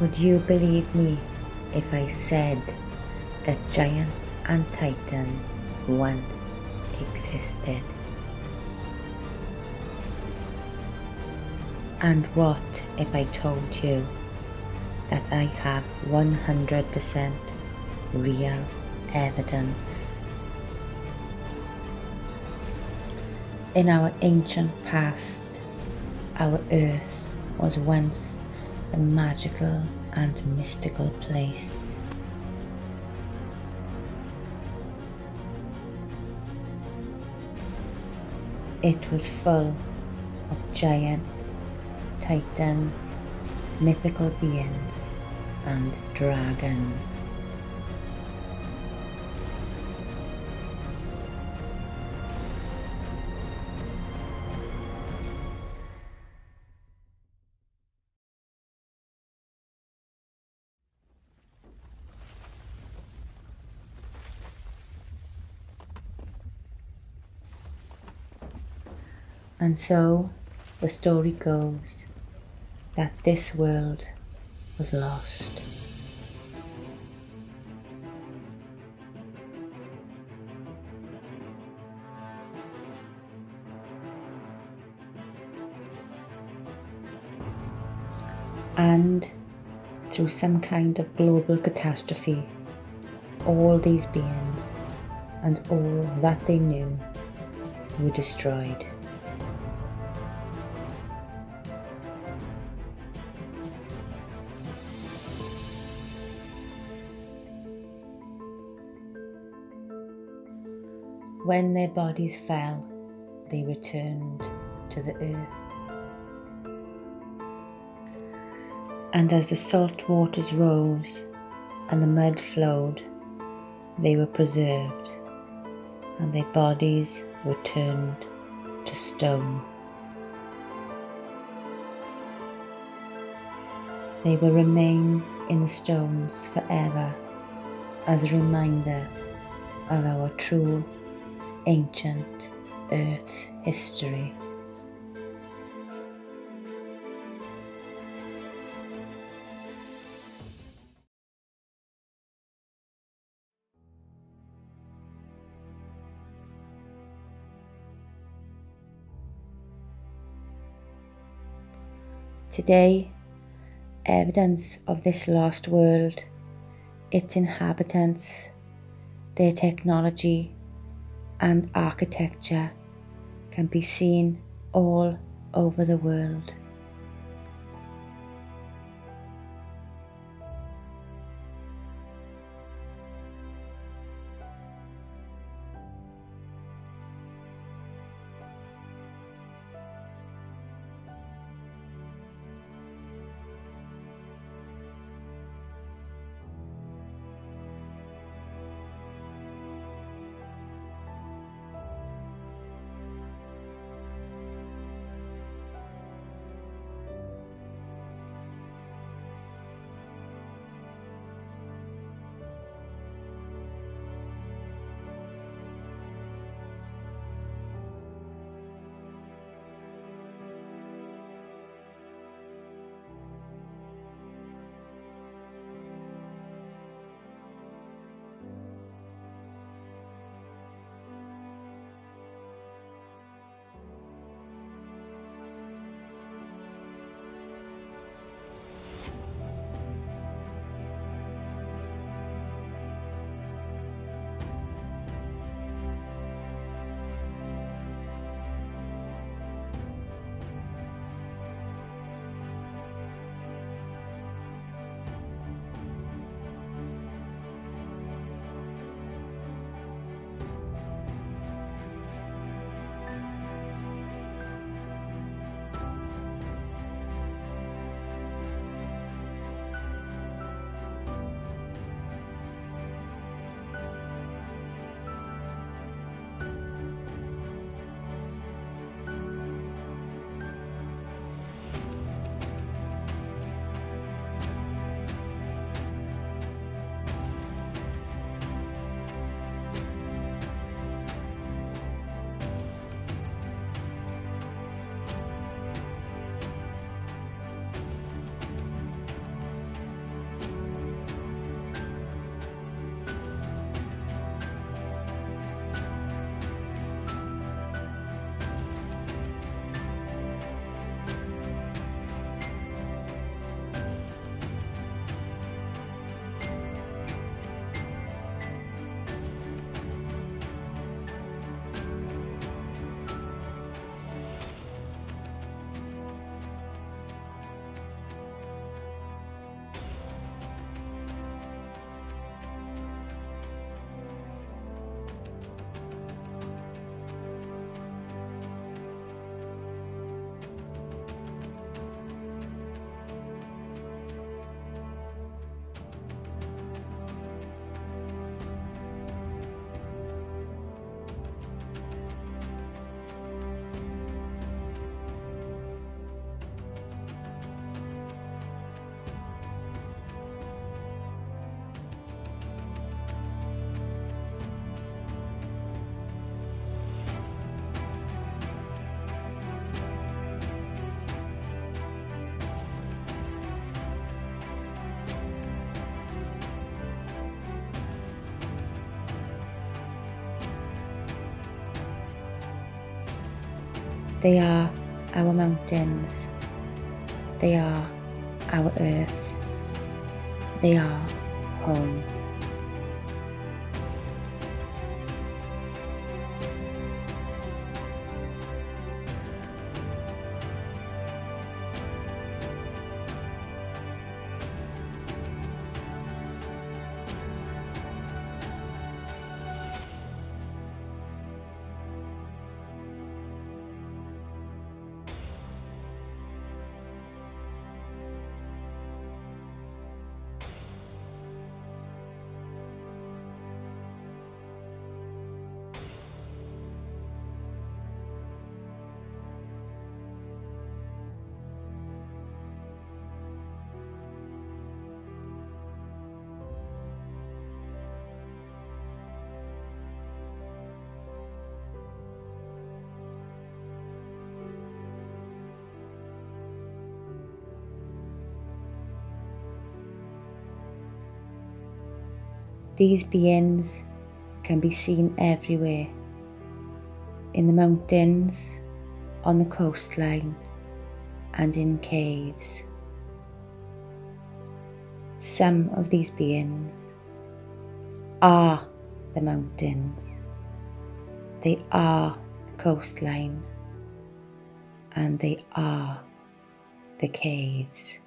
Would you believe me if I said that giants and titans once existed? And what if I told you that I have 100% real evidence? In our ancient past, our earth was once a magical and mystical place. It was full of giants, titans, mythical beings, and dragons. And so the story goes that this world was lost. And through some kind of global catastrophe, all these beings and all that they knew were destroyed. When their bodies fell, they returned to the earth. And as the salt waters rose and the mud flowed, they were preserved, and their bodies were turned to stone. They will remain in the stones forever as a reminder of our true ancient Earth's history. Today, evidence of this lost world, its inhabitants, their technology, and architecture can be seen all over the world. They are our mountains. They are our earth. They are These beings can be seen everywhere in the mountains, on the coastline, and in caves. Some of these beings are the mountains, they are the coastline, and they are the caves.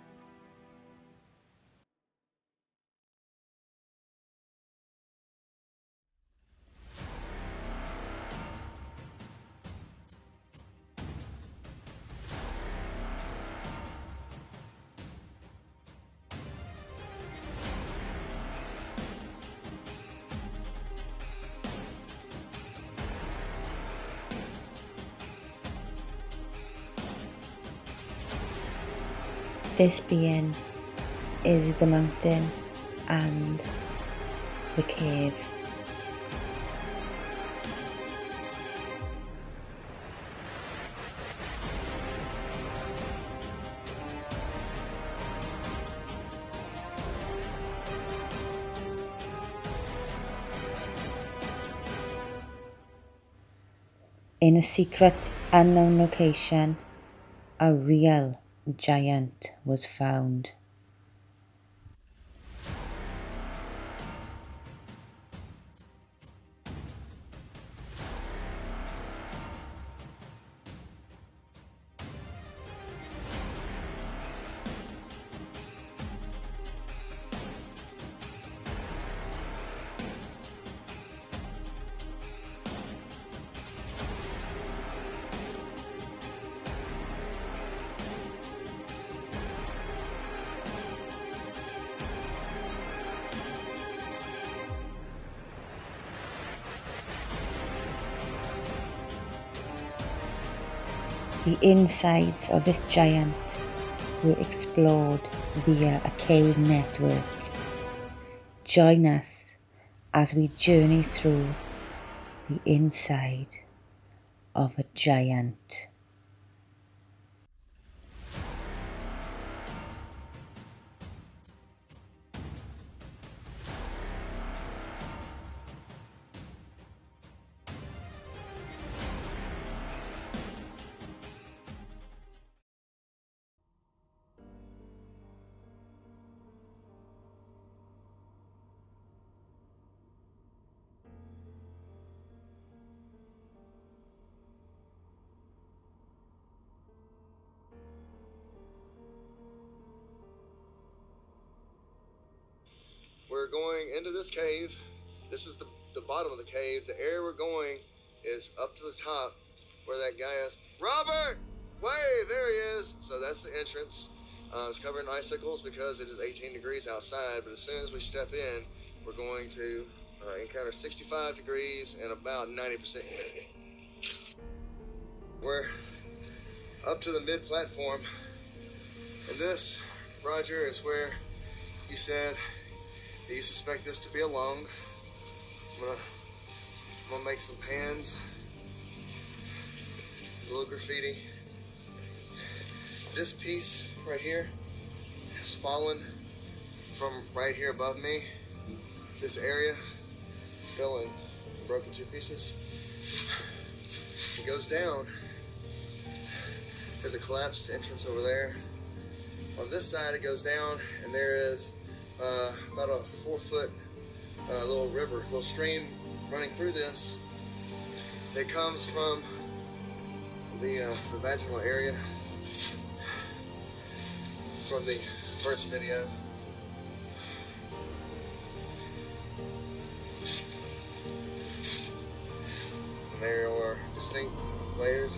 This being is the mountain and the cave. In a secret unknown location, a real giant was found. Insides of this giant were explored via a cave network. Join us as we journey through the inside of a giant. We're going into this cave. This is the, the bottom of the cave. The area we're going is up to the top where that guy is. Robert! Wave! There he is. So that's the entrance. Uh, it's covered in icicles because it is 18 degrees outside, but as soon as we step in, we're going to uh, encounter 65 degrees and about 90% humidity. We're up to the mid platform, and this, Roger, is where he said he suspect this to be a lung. I'm gonna, I'm gonna make some pans. There's a little graffiti. This piece right here has fallen from right here above me. This area fell in broken two pieces. It goes down there's a collapsed entrance over there. On this side, it goes down, and there is uh, about a four foot uh, little river, little stream running through this that comes from the, uh, the vaginal area from the first video. And there are distinct layers.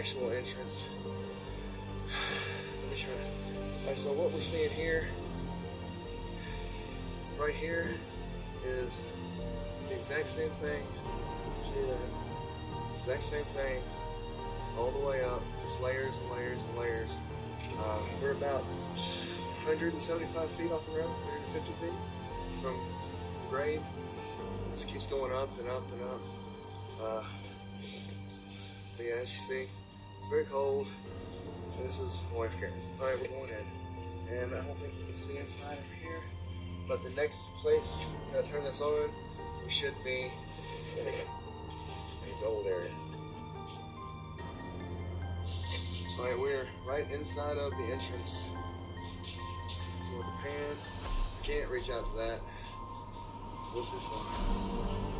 Actual entrance. Let me try. So what we're seeing here, right here, is the exact same thing. Exact same thing, all the way up, just layers and layers and layers. Uh, we're about 175 feet off the ground, 150 feet from grade. This keeps going up and up and up. Uh, but yeah, as you see, very cold. This is wife care. Alright, we're going in. And I don't think you can see inside of here. But the next place that I turn this on, we should be in a gold area. Alright, we're right inside of the entrance. With the pan, can't reach out to that. It's a little too.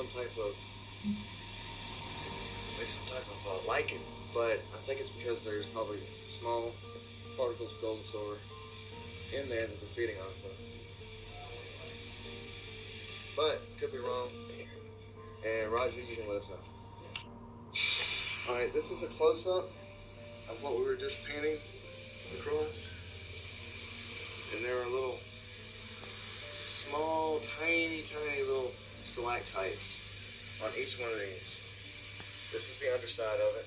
some type of like some type of uh, lichen. But I think it's because there's probably small particles of gold and silver in there that they're feeding off of. But could be wrong. And Roger, you can let us know. Alright, this is a close up of what we were just painting across. And there are little small, tiny, tiny little stalactites on each one of these. This is the underside of it.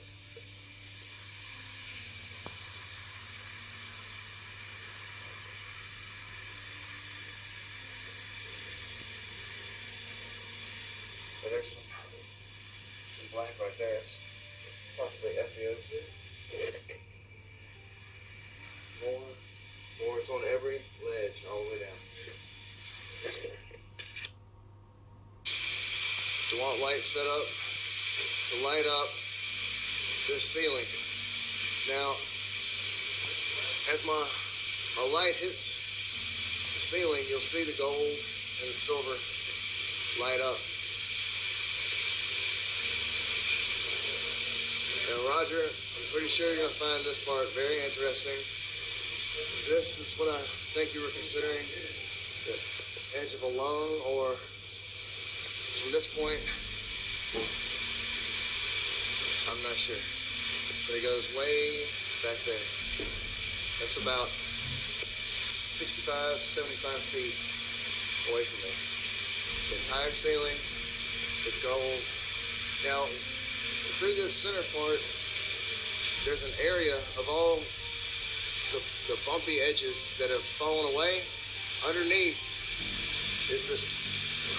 And there's some, some black right there. It's possibly FeO2. More, more. It's on every ledge all the way down. Set up to light up this ceiling. Now, as my, my light hits the ceiling, you'll see the gold and the silver light up. Now, Roger, I'm pretty sure you're going to find this part very interesting. This is what I think you were considering the edge of a lung, or from this point, I'm not sure. But it goes way back there. That's about 65, 75 feet away from me. The entire ceiling is gold. Now, through this center part, there's an area of all the, the bumpy edges that have fallen away. Underneath is this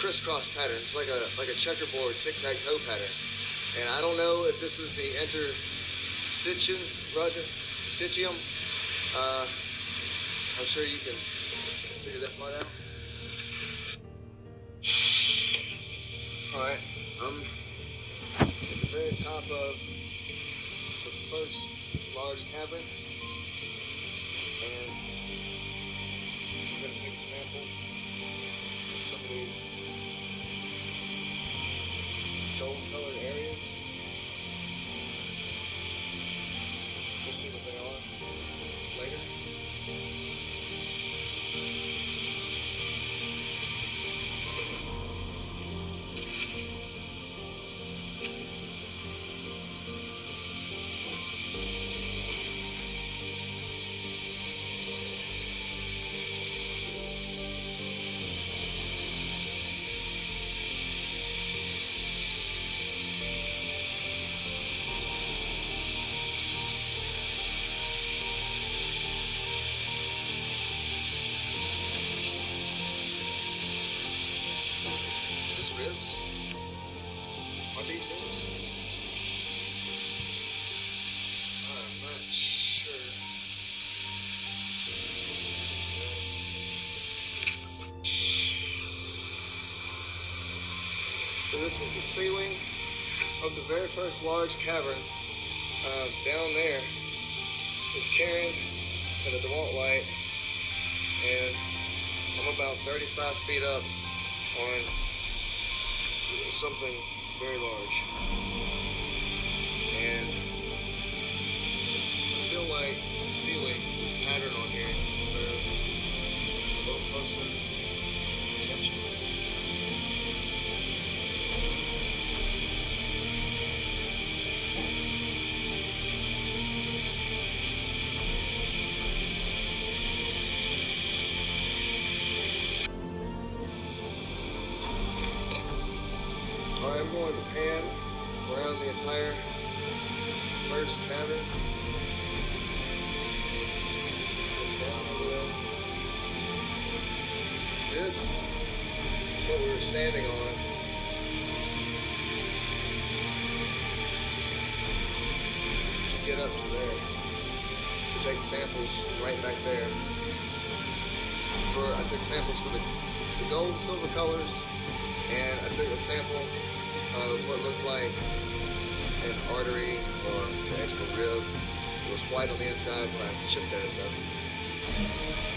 crisscross pattern. It's like a like a checkerboard tic tac toe pattern. And I don't know if this is the Stitching, Roger, Stitchium. Uh, I'm sure you can figure that part out. Alright, I'm at the very top of the first large cavern. And I'm to take a sample of some of these gold colored areas. We'll see what they are this is the ceiling of the very first large cavern. Uh, down there is Karen and the DeWalt light, and I'm about 35 feet up on something very large. And I feel like the ceiling pattern on here deserves a little closer standing on. To get up to there. To take samples right back there. For I took samples for the, the gold and silver colors and I took a sample of what looked like an artery or the edge of a rib. It was white on the inside when I chipped at it though.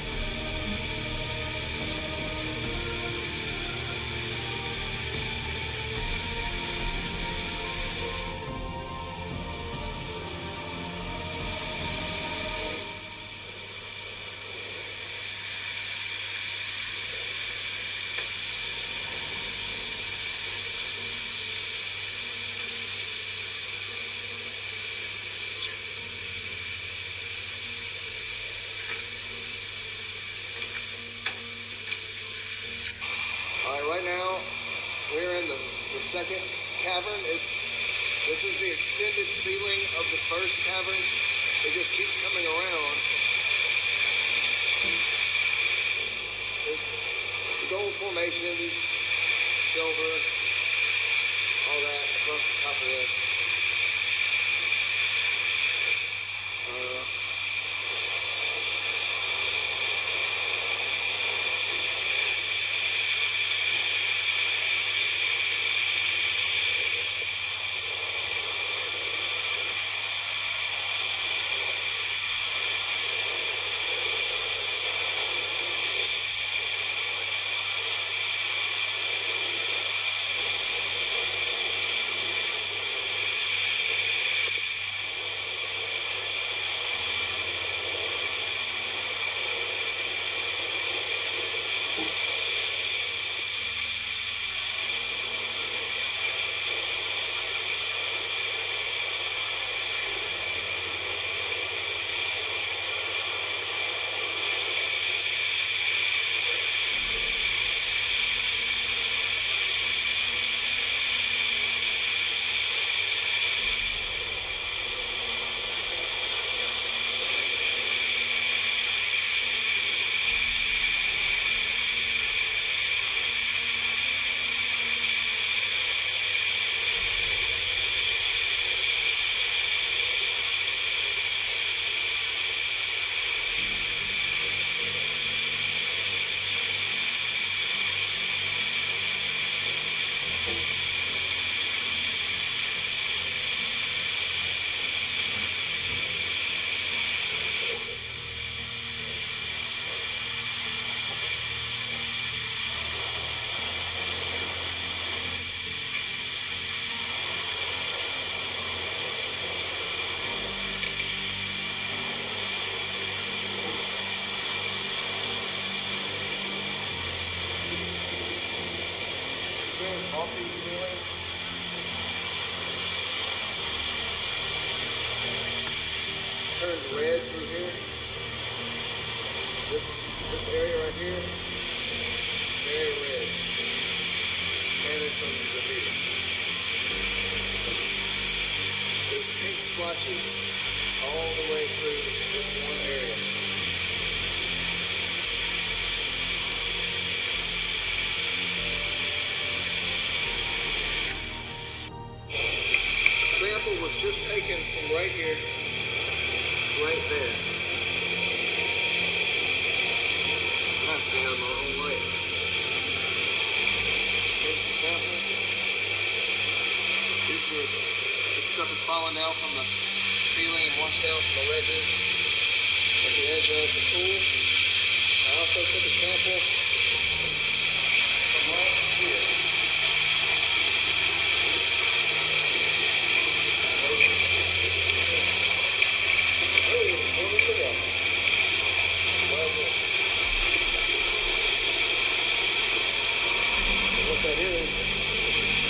that is,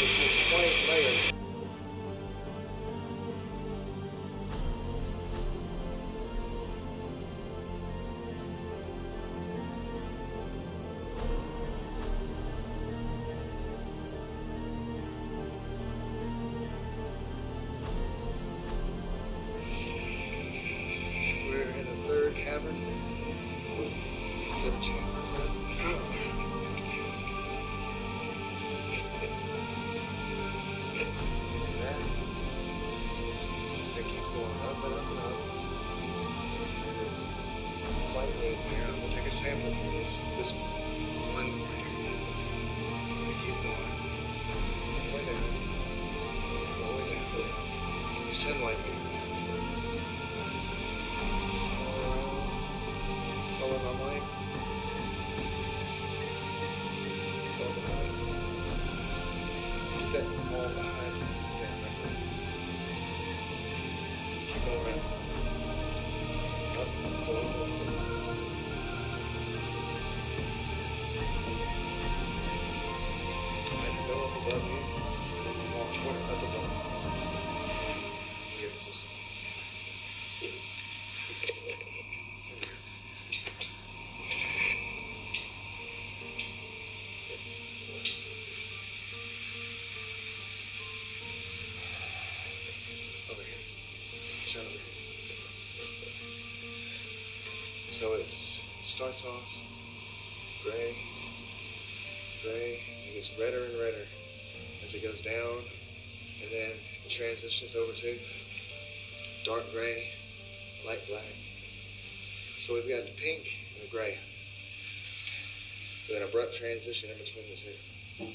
is this plant. starts off gray, gray, and gets redder and redder as it goes down, and then transitions over to dark gray, light black. So we've got a pink and a gray, with an abrupt transition in between the two.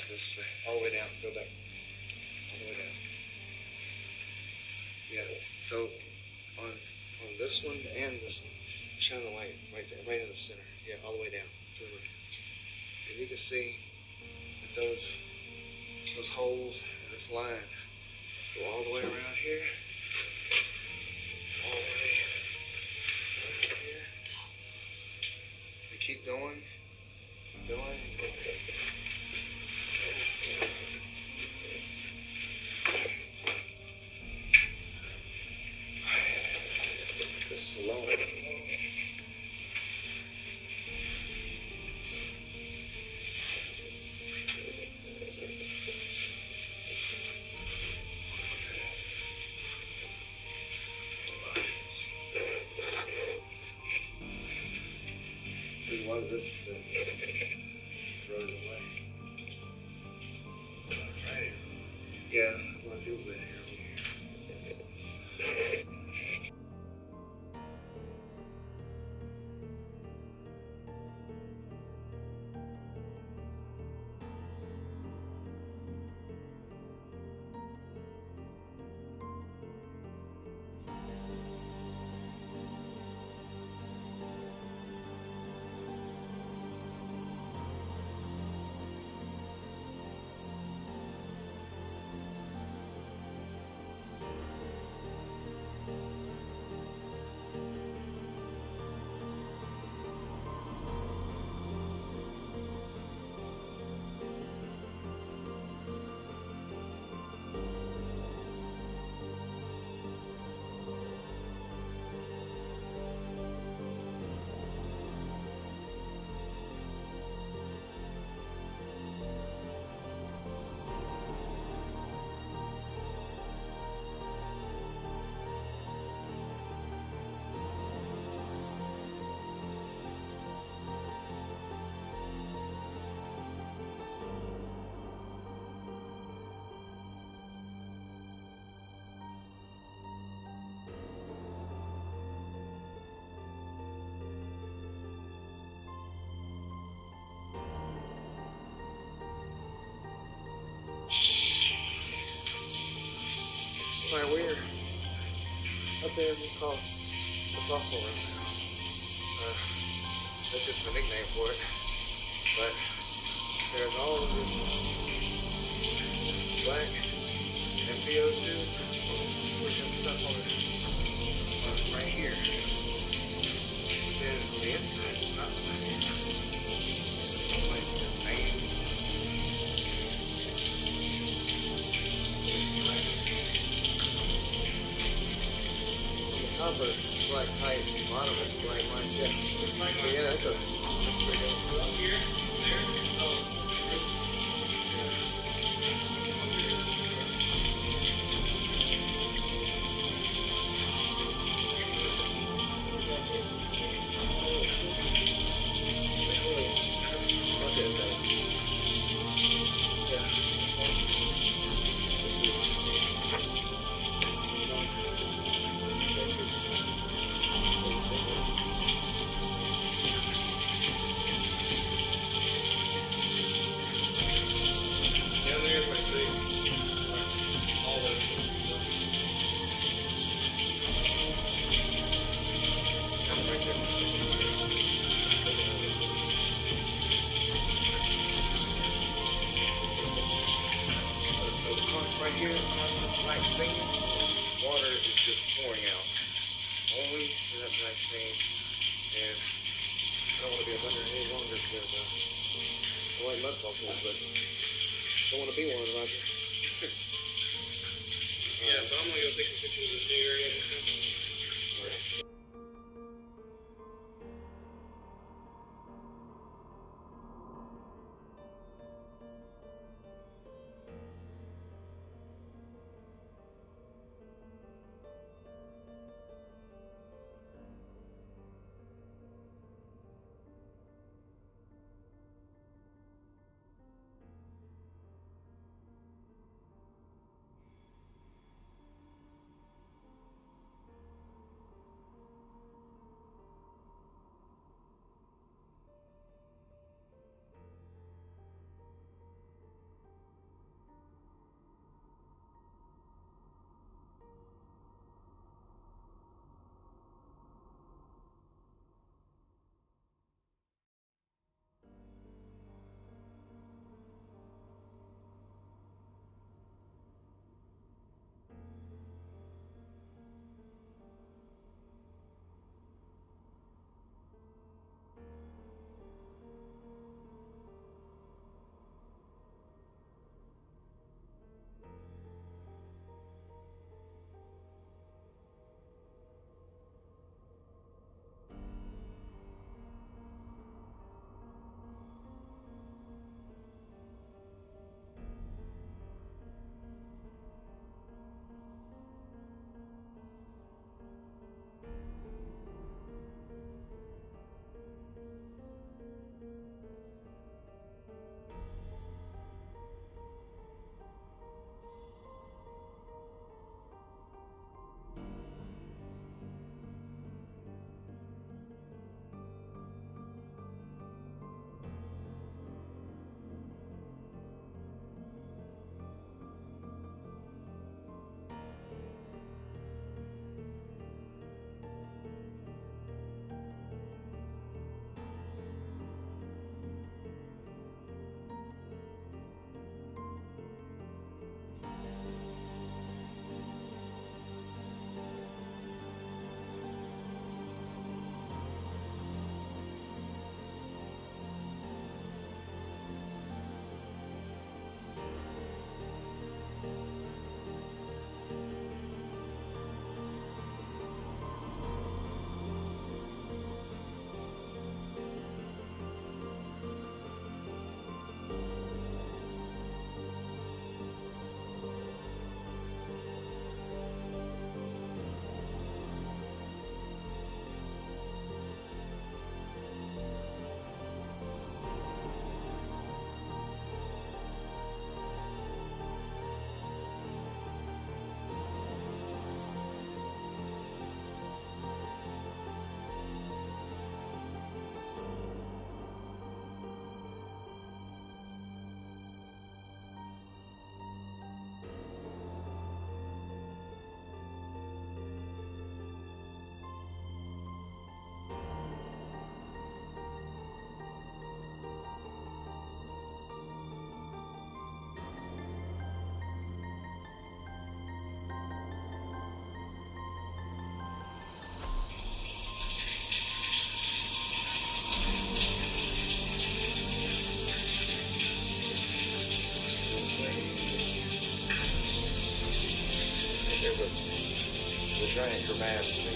across this way, all the way down, go back, all the way down. Yeah. So on on this one and this one, shine the light right there, right in the center. Yeah, all the way down to the. And you can see that those those holes in this line go all the way around here. Right, we're up there we call the fossil room. Uh, that's just the nickname for it. But there's all of this black and VO2 and stuff on it uh, right here. Then the inside, it's not black. It's like. Top of it, it's pipes, the bottom it's black lines, yeah. Yeah, that's a, that's pretty good.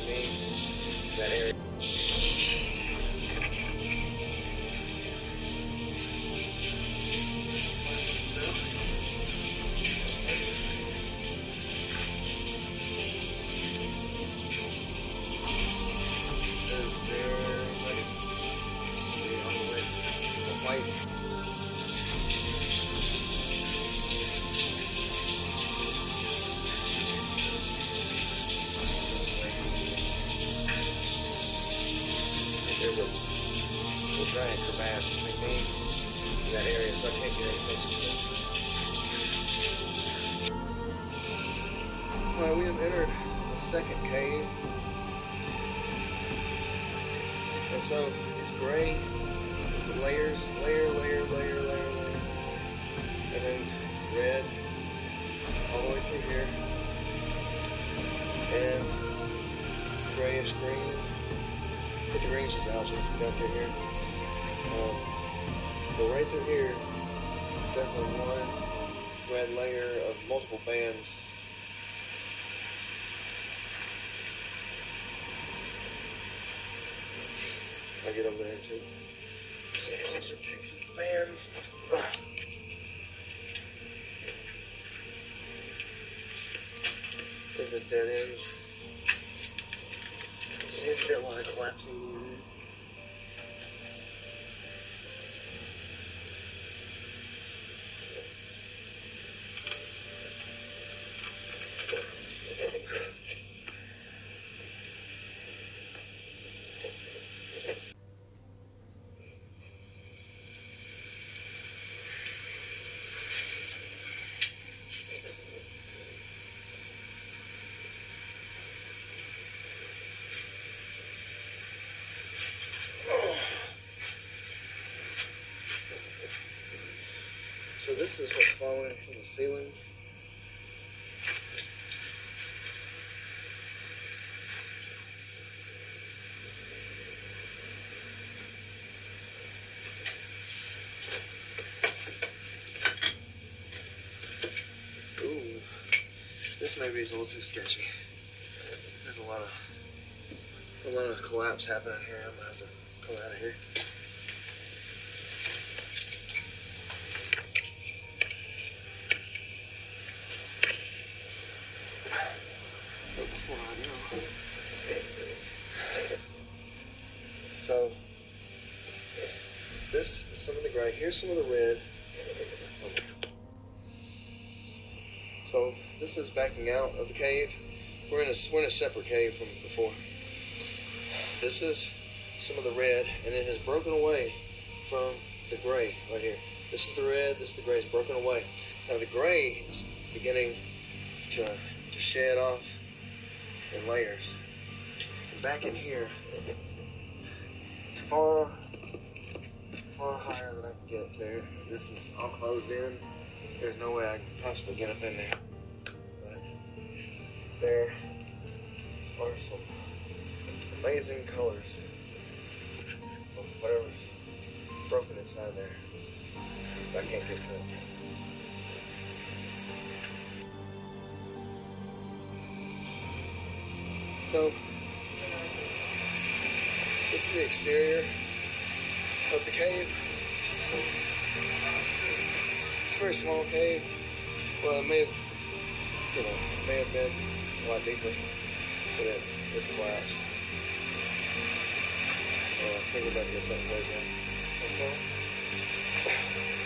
Me and that area. Too. Some closer pics the bands. Think this dead ends. Seems to a lot of collapsing is what's falling from the ceiling. Ooh, this maybe is a little too sketchy. There's a lot of a lot of collapse happening here. I'm gonna have to come out of here. But before I go, so this is some of the gray. Here's some of the red. So this is backing out of the cave. We're in a we're in a separate cave from before. This is some of the red, and it has broken away from the gray right here. This is the red. This is the gray. It's broken away. Now the gray is beginning to to shed off in layers. And back in here, far, far higher than I can get there. This is all closed in. There's no way I can possibly get up in there. But there are some amazing colors of whatever's broken inside there. I can't get to it. So, this the exterior of the cave. It's a very small cave. Well, it may have, you know, may have been a lot deeper, but it, it's collapsed. So I think we're about to get something now. Okay.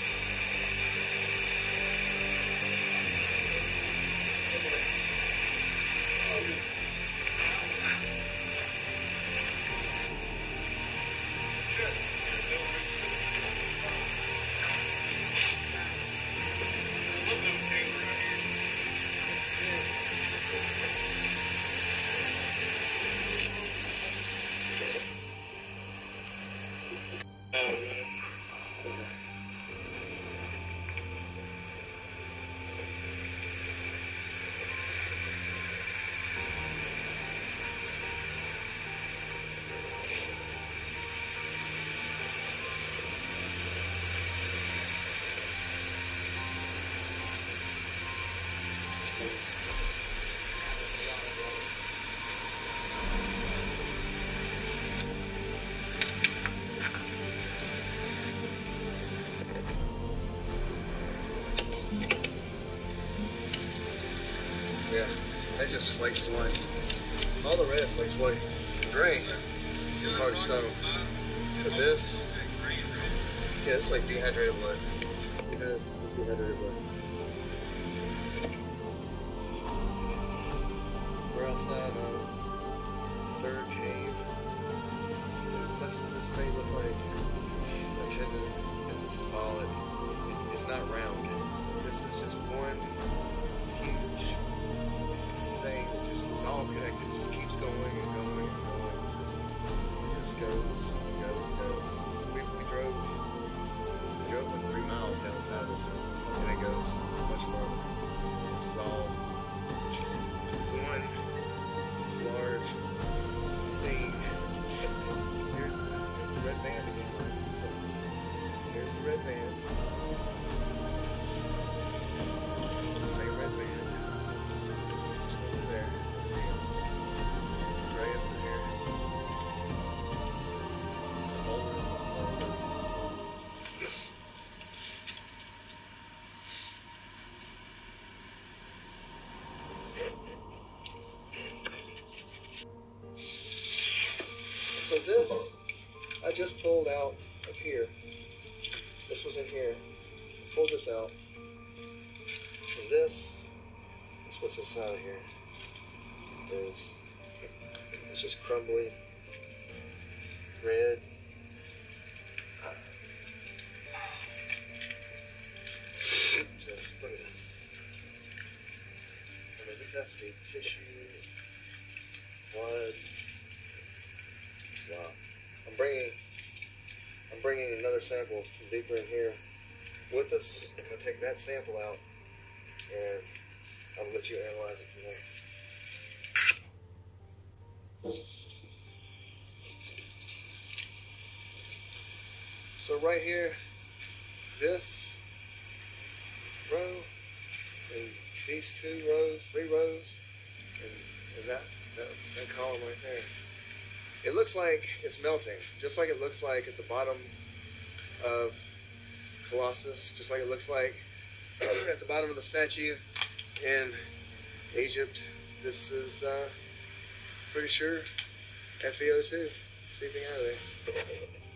Flakes away. All the red flakes away. Gray is hard stone. But this, yeah, it's like dehydrated blood. This, I just pulled out of here. This was in here. Pulled this out. And this is what's inside of here. Is it's just crumbly, red. Deeper in here with us. I'm going to take that sample out and I'll let you analyze it from there. So right here, this row and these two rows, three rows, and, and that, that, that column right there. It looks like it's melting, just like it looks like at the bottom of Colossus, just like it looks like at the bottom of the statue in Egypt. This is uh, pretty sure FeO2 seeping out of there.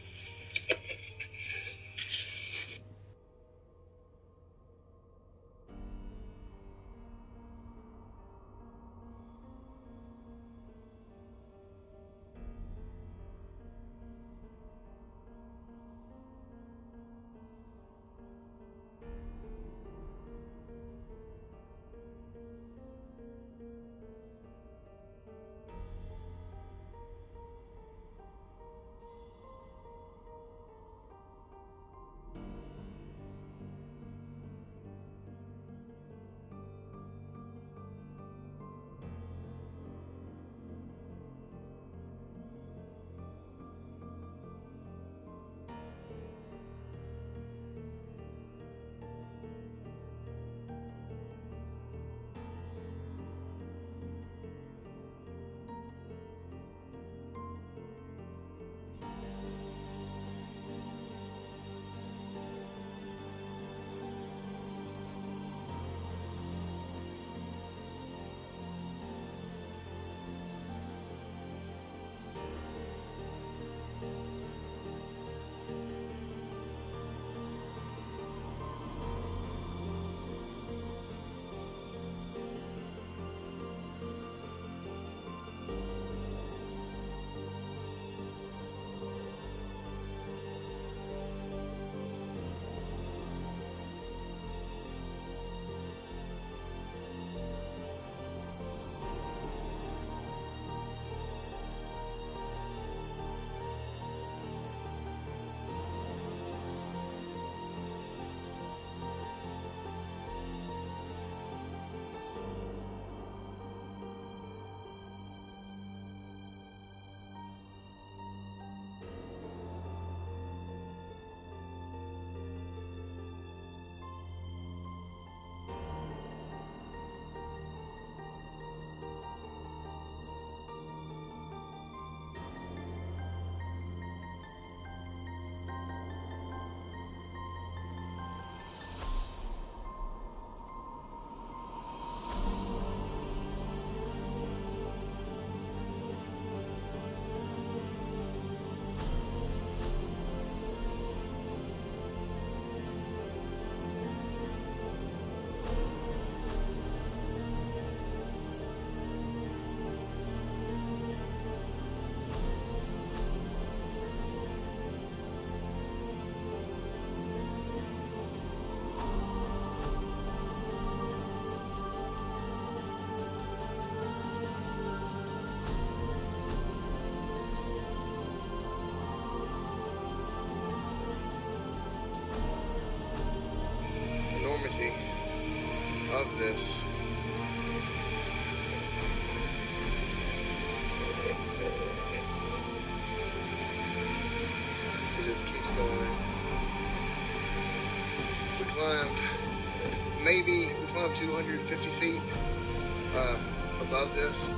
250 feet uh, above this